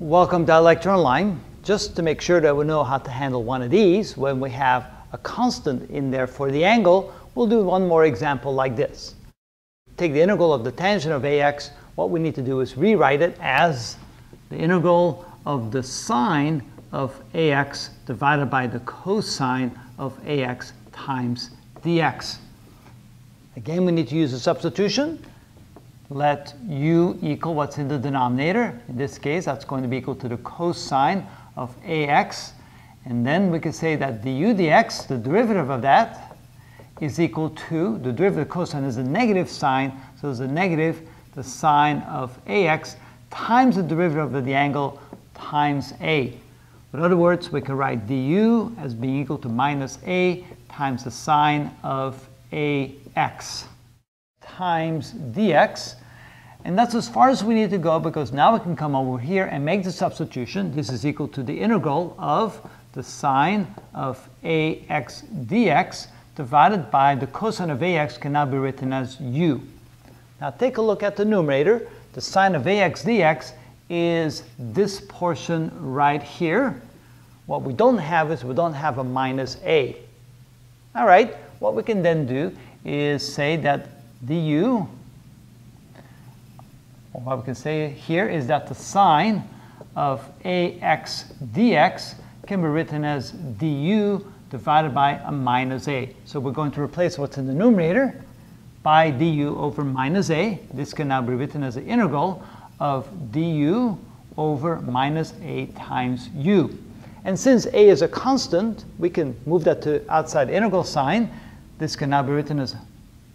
Welcome to ilectureonline. Just to make sure that we know how to handle one of these, when we have a constant in there for the angle, we'll do one more example like this. Take the integral of the tangent of ax. What we need to do is rewrite it as the integral of the sine of ax divided by the cosine of ax times dx. Again, we need to use a substitution let u equal what's in the denominator. In this case, that's going to be equal to the cosine of ax. And then we can say that du dx, the derivative of that, is equal to, the derivative of cosine is a negative sign, so it's a negative, the sine of ax times the derivative of the angle times a. In other words, we can write du as being equal to minus a times the sine of ax times dx. And that's as far as we need to go because now we can come over here and make the substitution. This is equal to the integral of the sine of ax dx divided by the cosine of ax can now be written as u. Now take a look at the numerator. The sine of ax dx is this portion right here. What we don't have is we don't have a minus a. All right, what we can then do is say that du what we can say here is that the sine of ax dx can be written as du divided by a minus a. So we're going to replace what's in the numerator by du over minus a. This can now be written as the integral of du over minus a times u. And since a is a constant, we can move that to outside integral sign. This can now be written as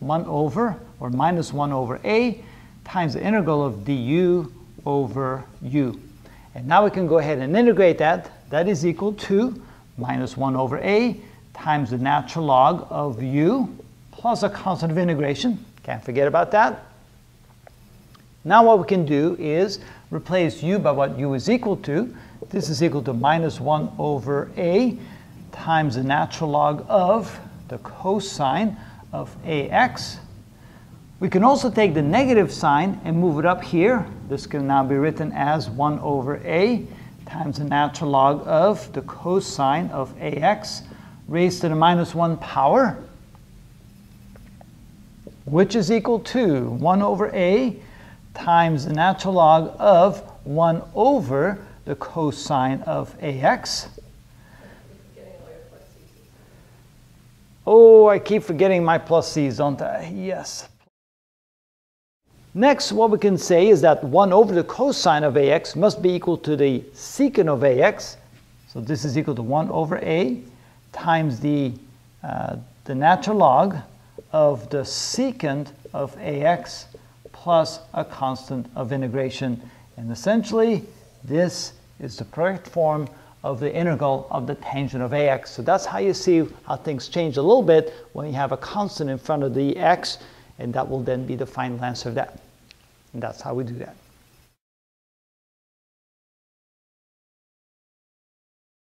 1 over, or minus 1 over a, times the integral of du over u. And now we can go ahead and integrate that. That is equal to minus 1 over a times the natural log of u plus a constant of integration. Can't forget about that. Now what we can do is replace u by what u is equal to. This is equal to minus 1 over a times the natural log of the cosine of ax we can also take the negative sign and move it up here. This can now be written as 1 over a times the natural log of the cosine of ax raised to the minus 1 power, which is equal to 1 over a times the natural log of 1 over the cosine of ax. Oh, I keep forgetting my plus c's, don't I? Yes. Next, what we can say is that 1 over the cosine of ax must be equal to the secant of ax. So this is equal to 1 over a times the, uh, the natural log of the secant of ax plus a constant of integration. And essentially, this is the correct form of the integral of the tangent of ax. So that's how you see how things change a little bit when you have a constant in front of the x, and that will then be the final answer of that. And that's how we do that.